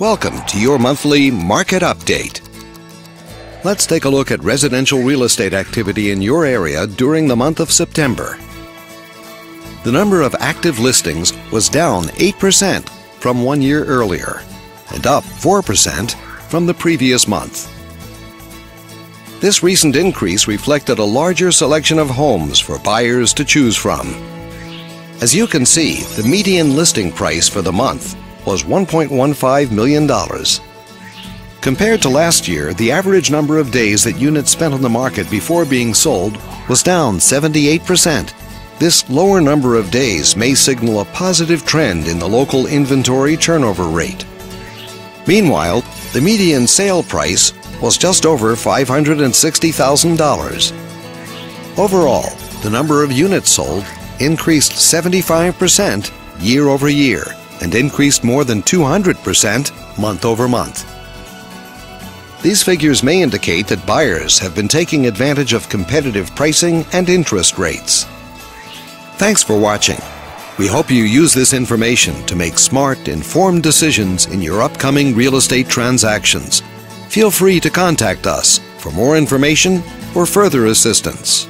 Welcome to your monthly market update. Let's take a look at residential real estate activity in your area during the month of September. The number of active listings was down 8% from one year earlier and up 4% from the previous month. This recent increase reflected a larger selection of homes for buyers to choose from. As you can see, the median listing price for the month was $1.15 million. Compared to last year, the average number of days that units spent on the market before being sold was down 78%. This lower number of days may signal a positive trend in the local inventory turnover rate. Meanwhile, the median sale price was just over $560,000. Overall, the number of units sold increased 75% year over year and increased more than 200% month over month. These figures may indicate that buyers have been taking advantage of competitive pricing and interest rates. Thanks for watching. We hope you use this information to make smart, informed decisions in your upcoming real estate transactions. Feel free to contact us for more information or further assistance.